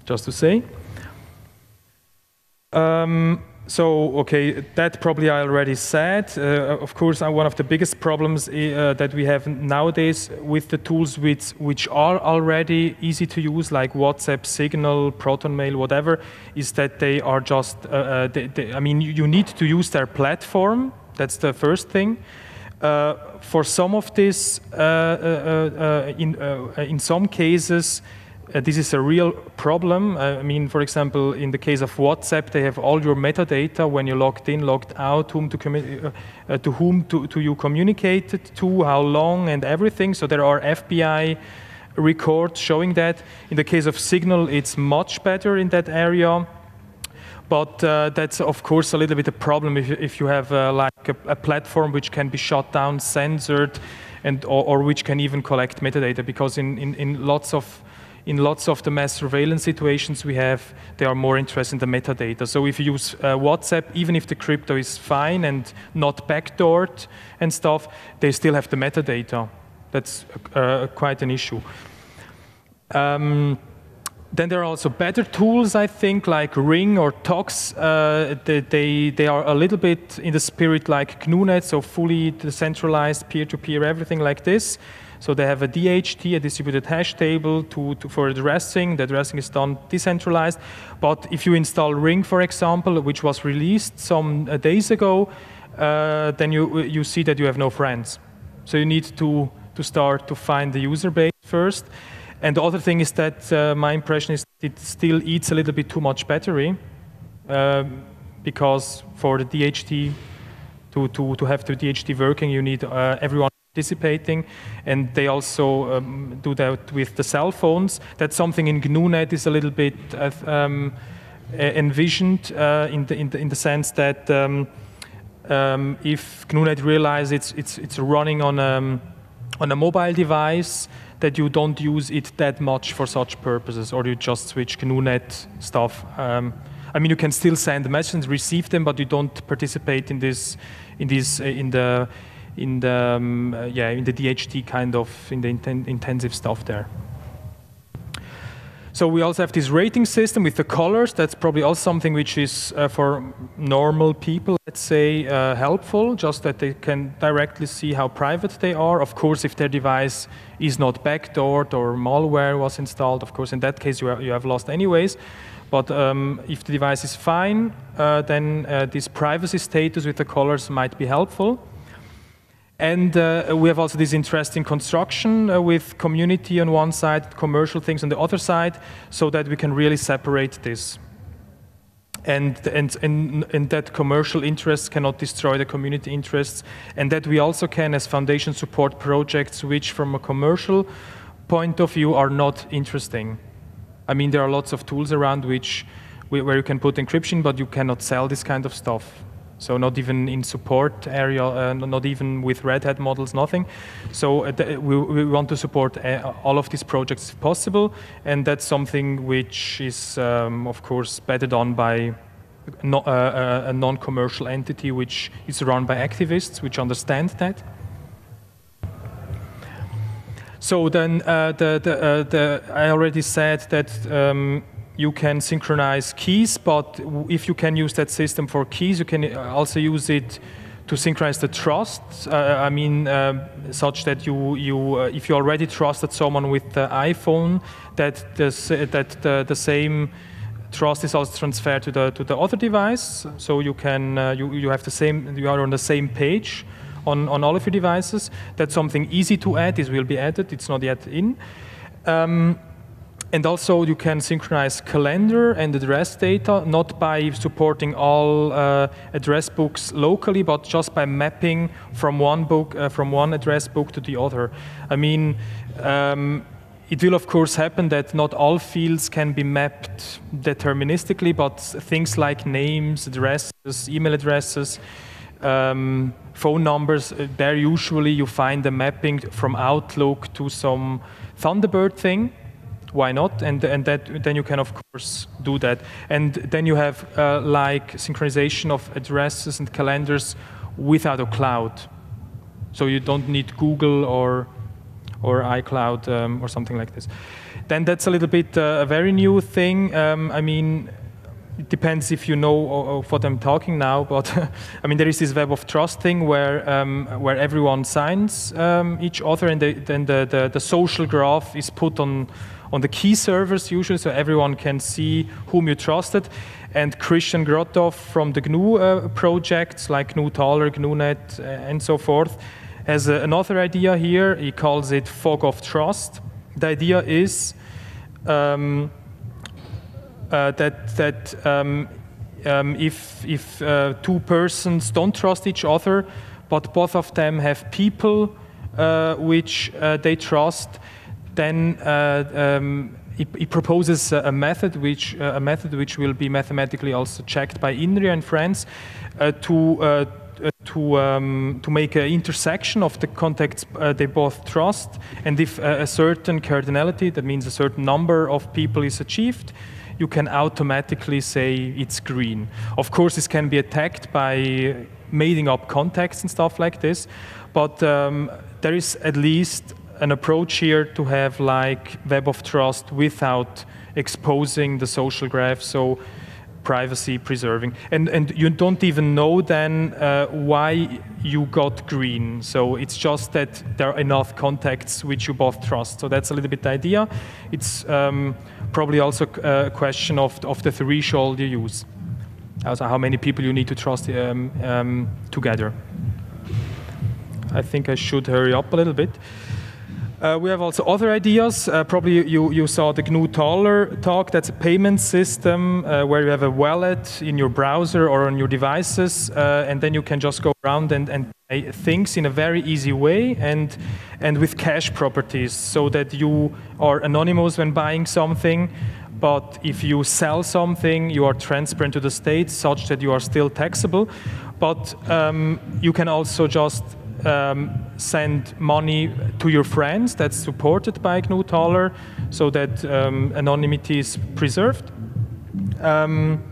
just to say. Um, so, okay, that probably I already said. Uh, of course, uh, one of the biggest problems uh, that we have nowadays with the tools which, which are already easy to use, like WhatsApp, Signal, ProtonMail, whatever, is that they are just, uh, uh, they, they, I mean, you need to use their platform. That's the first thing. Uh, for some of this, in, in some cases, uh, this is a real problem. Uh, I mean, for example, in the case of WhatsApp, they have all your metadata when you logged in, logged out, whom to, uh, to whom to, to you communicated to, how long, and everything. So there are FBI records showing that. In the case of Signal, it's much better in that area. But uh, that's, of course, a little bit a problem if, if you have uh, like a, a, platform which can be shut down, censored, and, or, or, which can even collect metadata. Because in, in, in, lots of in lots of the mass surveillance situations we have, they are more interested in the metadata. So if you use uh, WhatsApp, even if the crypto is fine and not backdoored and stuff, they still have the metadata. That's uh, quite an issue. Um, then there are also better tools, I think, like Ring or Tox. Uh, they, they, they, are a little bit in the spirit like GNUnet, so fully decentralized, peer-to-peer, everything like this. So they have a DHT, a distributed hash table to, to, for addressing. The addressing is done decentralized. But if you install Ring, for example, which was released some uh, days ago, uh, then you, you see that you have no friends. So you need to, to start to find the user base first. And the other thing is that uh, my impression is it still eats a little bit too much battery um, because for the DHT, to, to, to have the DHT working, you need uh, everyone participating, and they also um, do that with the cell phones. That's something in GNUnet is a little bit uh, um, envisioned uh, in, the, in, the, in the sense that um, um if GNUnet realizes it's, it's, it's running on, um, on a mobile device, that you don't use it that much for such purposes, or you just switch GNUnet stuff. Um, I mean, you can still send messages, receive them, but you don't participate in this, in this, uh, in the, in the, um, uh, yeah, in the DHT kind of, in the inten intensive stuff there. So we also have this rating system with the colors. That's probably also something which is uh, for normal people, let's say, uh, helpful, just that they can directly see how private they are. Of course, if their device is not backdoored or malware was installed, of course, in that case, you, you have lost anyways. But um, if the device is fine, uh, then uh, this privacy status with the colors might be helpful. And uh, we have also this interesting construction uh, with community on one side, commercial things on the other side, so that we can really separate this. and, and, and, and, that commercial interests cannot destroy the community interests, and that we also can, as foundation, support projects which, from a commercial point of view, are not interesting. I mean, there are lots of tools around which where you can put encryption, but you cannot sell this kind of stuff. So not even in support area, uh, not even with Red Hat models, nothing. So uh, we, we, want to support uh, all of these projects if possible, and that's something which is, um, of course, better done by no, uh, uh a non-commercial entity which is run by activists which understand that. So then, uh, the, the, the, I already said that um, you can synchronize keys, but if you can use that system for keys, you can uh, also use it to synchronize the trust. Uh, I mean, uh, such that you, you uh, if you already trusted someone with the iPhone, that, this, that the, the same trust is also transferred to the, to the other device. So you can, uh, you, you have the same, you are on the same page on, on all of your devices. That's something easy to add. This will be added. It's not yet in. Um, and also you can synchronize calendar and address data, not by supporting all uh, address books locally, but just by mapping from one book, uh, from one address book to the other. I mean, um, it will of course happen that not all fields can be mapped deterministically, but things like names, addresses, email addresses, um, phone numbers, uh, there usually you find the mapping from Outlook to some Thunderbird thing why not? And, and that, then you can, of course, do that. And then you have uh, like synchronization of addresses and calendars without a cloud. So you don't need Google or, or iCloud um, or something like this. Then that's a little bit uh, a very new thing. Um, I mean, it depends if you know of what I'm talking now, but I mean, there is this web of trust thing where, um, where everyone signs um, each other and the, then the, the, the social graph is put on, on the key servers usually, so everyone can see whom you trusted. And Christian Grothoff from the GNU uh, projects like GNU Taler, GNUnet, uh, and so forth, has uh, another idea here. He calls it fog of trust. The idea is um, uh, that that um, um, if if uh, two persons don't trust each other, but both of them have people uh, which they trust, then uh, um, he, he, proposes a method which uh, a method which will be mathematically also checked by INRIA in France uh, to to um, to make an intersection of the contacts uh, they both trust, and if a certain cardinality, that means a certain number of people, is achieved, you can automatically say it's green. Of course, this can be attacked by making up contacts and stuff like this, but um, there is at least an approach here to have like web of trust without exposing the social graph, so privacy preserving. And, and you don't even know then uh, why you got green. So it's just that there are enough contacts which you both trust. So that's a little bit the idea. It's um, probably also a question of, of the threshold you use. Also how many people you need to trust um, um, together. I think I should hurry up a little bit. Uh, we have also other ideas. Uh, probably you, you saw the GNU Taler talk. That's a payment system uh, where you have a wallet in your browser or on your devices, uh, and then you can just go around and, and pay things in a very easy way and, and with cash properties so that you are anonymous when buying something. But if you sell something, you are transparent to the state such that you are still taxable. But um, you can also just um, send money to your friends that's supported by GNU Taler so that um, anonymity is preserved. Um,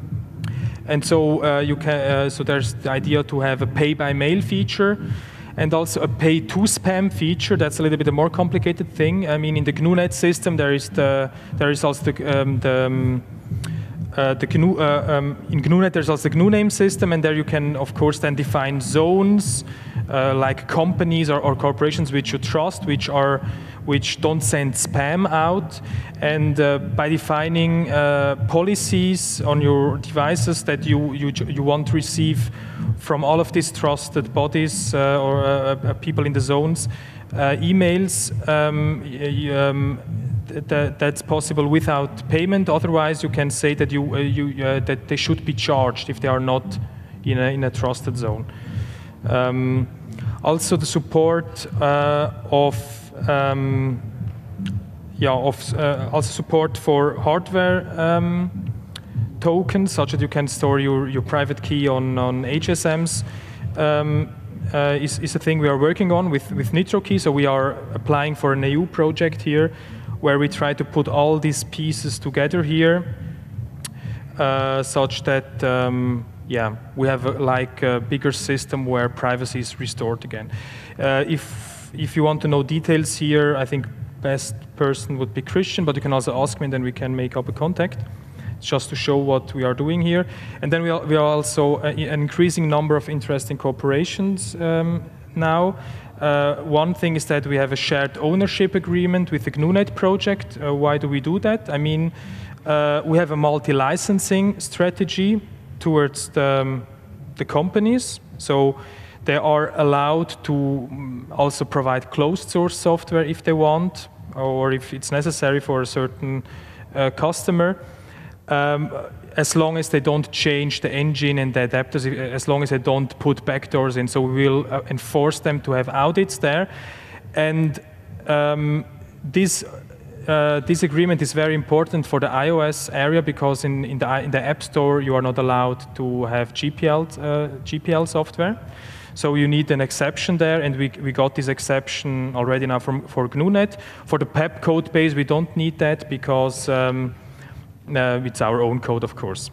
and so uh, you can, uh, so there's the idea to have a pay by mail feature and also a pay to spam feature. That's a little bit a more complicated thing. I mean, in the GNUnet system, there is the there is also the, um, the um, uh, the GNU, uh, um, in GNUnet there's also the GNU name system, and there you can, of course, then define zones uh, like companies or, or, corporations which you trust, which are which don't send spam out, and uh, by defining uh, policies on your devices that you, you you want to receive from all of these trusted bodies or people in the zones, emails. Um, um, th that's possible without payment. Otherwise, you can say that you, uh, you uh, that they should be charged if they are not in a, in a trusted zone. Um, also, the support uh, of um, yeah, of uh, also support for hardware um, tokens, such that you can store your, your private key on, on HSMs. Um, uh, is, is a thing we are working on with, with Nitrokey. So we are applying for an EU project here where we try to put all these pieces together here uh, such that um, yeah, we have a, like a bigger system where privacy is restored again. Uh, if, if you want to know details here, I think best person would be Christian, but you can also ask me and then we can make up a contact just to show what we are doing here. And then we are, we are also uh, an increasing number of interesting corporations um, now. Uh, one thing is that we have a shared ownership agreement with the GNUnet project. Uh, why do we do that? I mean, uh, we have a multi-licensing strategy towards the, um, the companies. So they are allowed to mm, also provide closed source software if they want, or if it's necessary for a certain uh, customer um, as long as they don't change the engine and the adapters, as long as they don't put backdoors in. So we will uh, enforce them to have audits there. And um, this uh, this agreement is very important for the iOS area because in, in, the, in the App Store you are not allowed to have GPL, uh, GPL software. So you need an exception there, and we, we got this exception already now from, for GNUnet. For the PEP code base, we don't need that because um, uh, it's our own code, of course.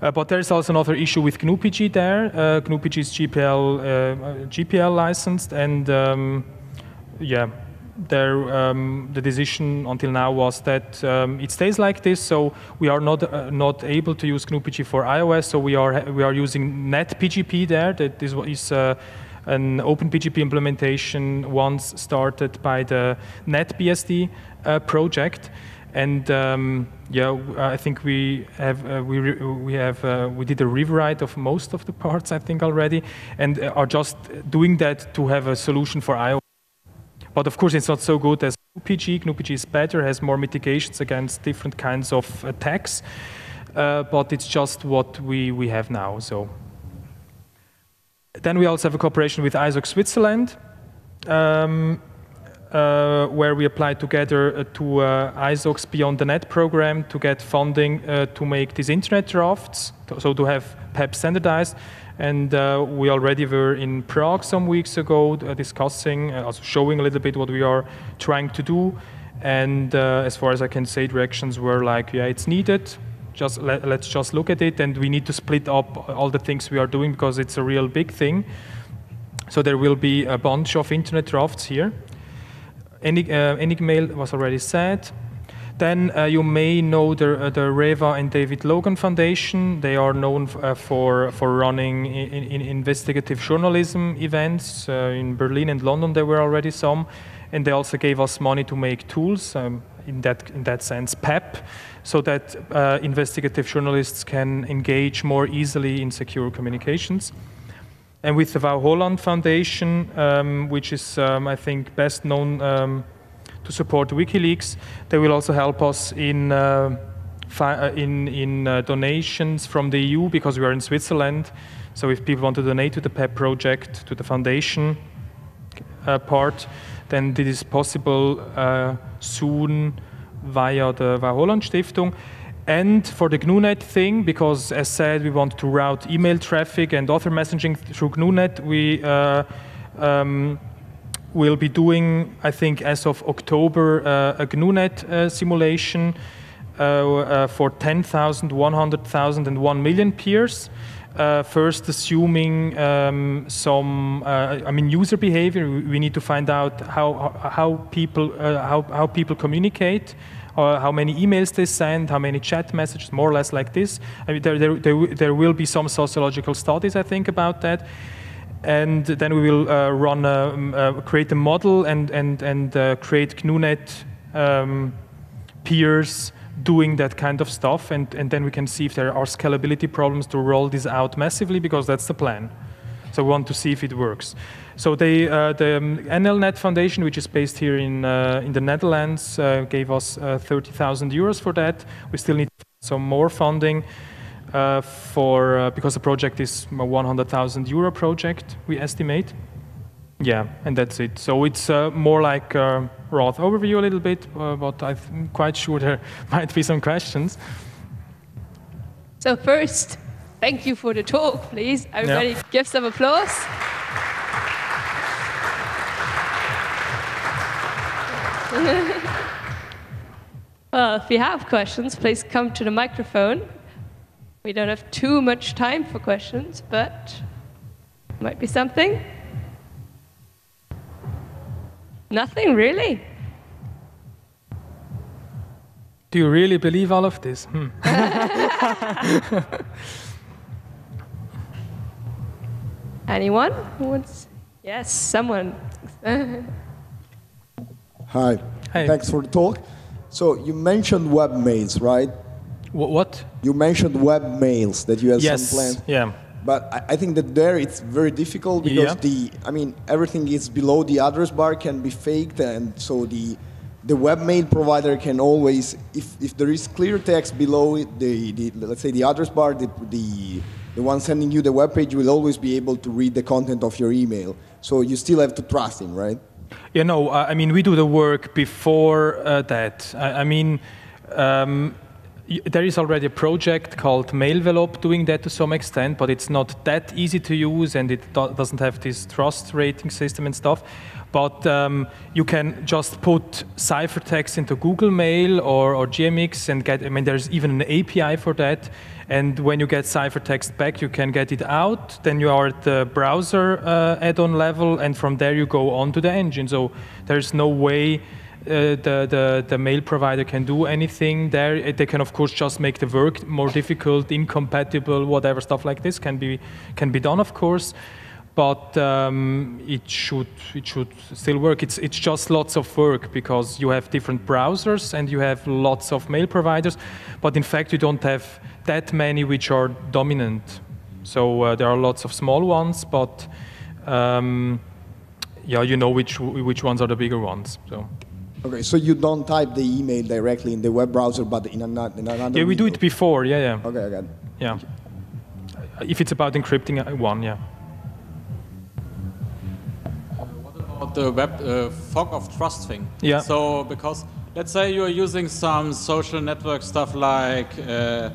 Uh, but there's also another issue with GnuPG there. Uh, GnuPG is GPL, uh, GPL licensed, and um, yeah, there, um, the decision until now was that um, it stays like this. So we are not uh, not able to use GnuPG for iOS. So we are we are using NetPGP there. That is is uh, an OpenPGP implementation once started by the NetBSD uh, project. And um, yeah, I think we have uh, we we have uh, we did a rewrite of most of the parts I think already, and are just doing that to have a solution for iOS. But of course, it's not so good as GnuPG. GnuPG is better, has more mitigations against different kinds of attacks, uh, but it's just what we we have now. So then we also have a cooperation with ISOC Switzerland. Um, uh, where we applied together uh, to uh, Beyond the Net program to get funding to make these internet drafts, so to have PEP standardized. And uh, we already were in Prague some weeks ago uh, discussing, uh, also showing a little bit what we are trying to do. And as far as I can say, directions were like, yeah, it's needed. Just let, let's just look at it, and we need to split up all the things we are doing because it's a real big thing. So there will be a bunch of internet drafts here. Enig uh, Enigmail was already said. Then uh, you may know the, uh, the Reva and David Logan Foundation. They are known uh, for, for running in, in investigative journalism events. Uh, in Berlin and London, there were already some. And they also gave us money to make tools, um, in, that, in that sense, PEP, so that investigative journalists can engage more easily in secure communications. And with the Wau Holland Foundation, um, which is, um, I think, best known um, to support WikiLeaks, they will also help us in, uh, uh, in, in uh, donations from the EU because we are in Switzerland. So if people want to donate to the PEP project, to the foundation uh, part, then this is possible uh, soon via the Wau Holland Stiftung. And for the GNUnet thing, because as said, we want to route email traffic and other messaging through GNUnet, we uh, um, will be doing, I think, as of October, uh, a GNUnet uh, simulation uh, uh, for 10,000, 100,000, and 1 million peers. Uh, first, assuming um, some, I mean, user behavior. We need to find out how how people how how people communicate or how many emails they send, how many chat messages, more or less like this. I mean, there, there, there, there will be some sociological studies, I think, about that. And then we will uh, run a, um, uh, create a model and, and, and uh, create GNUnet um, peers doing that kind of stuff. And, and then we can see if there are scalability problems to roll this out massively, because that's the plan. So we want to see if it works. So they, uh, the um, NLnet Foundation, which is based here in, uh, in the Netherlands, uh, gave us uh, 30,000 euros for that. We still need some more funding uh, for, uh, because the project is a 100,000 euro project, we estimate. Yeah, and that's it. So it's uh, more like a Roth overview a little bit, uh, but I'm quite sure there might be some questions. So first, thank you for the talk, please. Everybody yeah. give some applause. well, if you have questions, please come to the microphone. We don't have too much time for questions, but might be something. Nothing, really? Do you really believe all of this? Hmm. Anyone who wants? Yes, someone. Hi. Hey. Thanks for the talk. So you mentioned webmails, right? What? You mentioned webmails that you have yes. some plans. Yeah. But I, I think that there it's very difficult because yeah. the I mean everything is below the address bar can be faked and so the the webmail provider can always if, if there is clear text below it, the, the let's say the address bar the, the the one sending you the web page will always be able to read the content of your email. So you still have to trust him, right? Yeah, no, I mean, we do the work before uh, that. I, I mean, um, there is already a project called Mailvelope doing that to some extent, but it's not that easy to use and it do doesn't have this trust rating system and stuff. But um, you can just put ciphertext into Google Mail or, or GMX and get, I mean, there's even an API for that. And when you get ciphertext back, you can get it out. Then you are at the browser uh, add-on level, and from there you go on to the engine. So there's no way uh, the, the, the mail provider can do anything there. They can, of course, just make the work more difficult, incompatible, whatever stuff like this can be can be done, of course. But um, it should it should still work. It's it's just lots of work because you have different browsers and you have lots of mail providers, but in fact you don't have that many which are dominant. So uh, there are lots of small ones, but um, yeah, you know which which ones are the bigger ones. So. Okay, so you don't type the email directly in the web browser, but in, another. In another yeah, we do it before. Yeah, yeah. Okay, I got. Yeah. If it's about encrypting uh, one, yeah. what about the web uh, fog of trust thing? Yeah. So because let's say you're using some social network stuff like. Uh,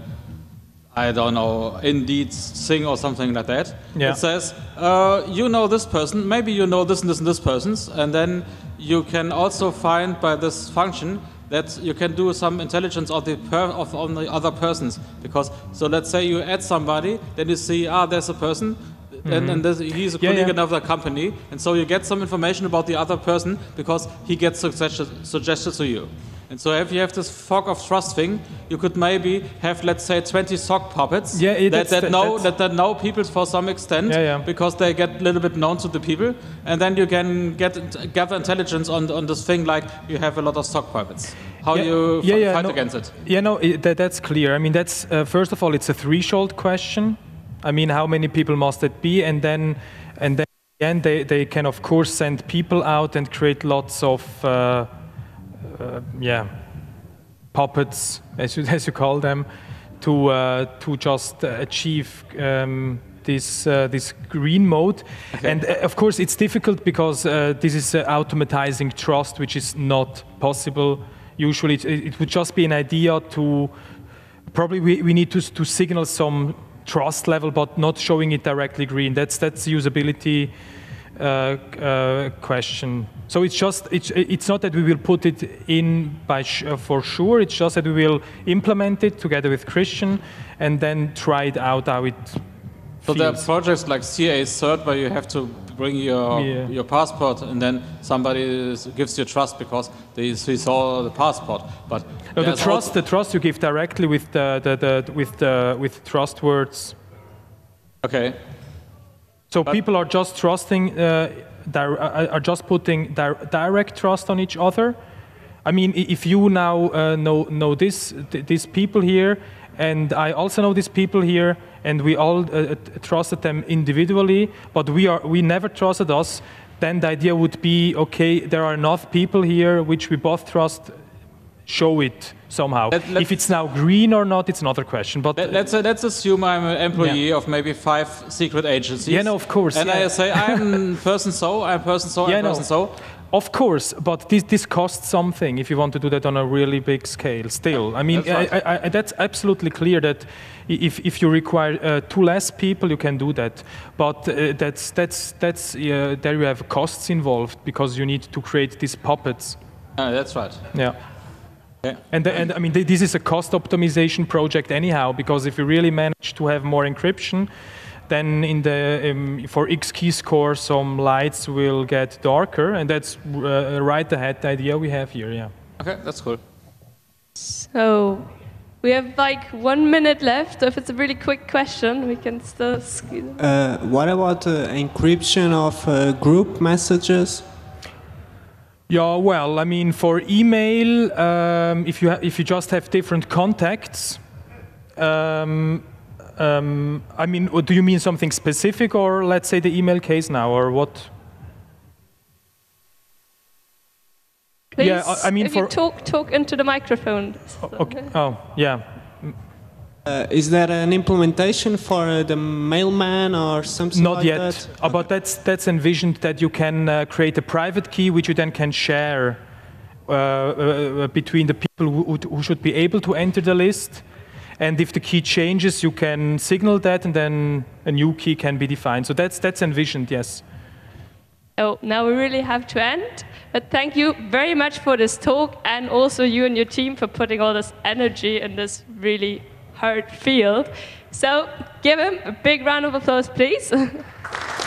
I don't know, Indeed Sing or something like that. Yeah. It says, uh, you know this person, maybe you know this and this and this persons, and then you can also find by this function that you can do some intelligence of the per, of on the other persons because so let's say you add somebody then you see ah there's a person mm-hmm. and, and he's a yeah, colleague yeah. in another company and so you get some information about the other person because he gets suggested, suggested to you and so if you have this fog of trust thing, you could maybe have, let's say, 20 sock puppets yeah, that, that, know, that, that know people for some extent yeah, yeah. because they get a little bit known to the people. And then you can get gather intelligence on, on this thing like you have a lot of sock puppets. How yeah, you yeah, fight no, against it? Yeah, no, it, that, that's clear. I mean, that's, uh, first of all, it's a threshold question. I mean, how many people must it be? And then, and then again, they, they can, of course, send people out and create lots of... Uh, yeah, puppets, as you, as you call them, to, uh, to just achieve um, this, uh, this green mode. Okay. And uh, of course, it's difficult because uh, this is uh, automatizing trust, which is not possible. Usually, it, it, would just be an idea to probably we, we need to, to signal some trust level, but not showing it directly green. That's that's usability uh, uh, question. So it's just it's it's not that we will put it in by uh, for sure. It's just that we will implement it together with Christian, and then try it out how it. So there are projects like CAcert where you have to bring your yeah. your passport, and then somebody gives you trust because they, they saw the passport. But no, the trust the trust you give directly with the, the, the with the with trust words. Okay. So but people are just trusting, uh, uh, are just putting di direct trust on each other. I mean, if you now uh, know know this th these people here, and I also know these people here, and we all uh, trusted them individually, but we are we never trusted us. Then the idea would be, okay, there are enough people here which we both trust. Show it somehow. Let- if it's now green or not, it's another question. But Let- Let's, uh, let's assume I'm an employee Yeah. of maybe five secret agencies. Yeah, no, of course, And yeah. I say, I'm person so, I'm person so, Yeah, I'm no. person so. Of course, but this, this costs something if you want to do that on a really big scale. Still, I mean, That's right. I, I, I, that's absolutely clear that if, if you require uh, two less people, you can do that. But uh, that's that's that's uh, there you have costs involved because you need to create these puppets. Uh, that's right. Yeah. Okay. And, the, and I mean, th- this is a cost optimization project anyhow, because if you really manage to have more encryption, then in the um, for XKeyscore, some lights will get darker, and that's uh, right ahead the idea we have here. Yeah. Okay, that's cool. So we have like one minute left. So if it's a really quick question, we can still. squeeze. Uh, what about uh, encryption of uh, group messages? Yeah, well, I mean, for email, um, if you ha- if you just have different contacts, um, um, I mean, do you mean something specific, or let's say the email case now, or what? Please, Yeah, I- I mean if you for- talk talk into the microphone. Okay. Oh, yeah. Uh, is there an implementation for uh, the mailman or something Not like yet. that? Uh, but that's that's envisioned that you can uh, create a private key which you then can share uh, uh, between the people who, who- who should be able to enter the list. And if the key changes, you can signal that, and then a new key can be defined. So that's that's envisioned. Yes. Oh, now we really have to end. But thank you very much for this talk, and also you and your team for putting all this energy in this really Heart Field. So give him a big round of applause, please.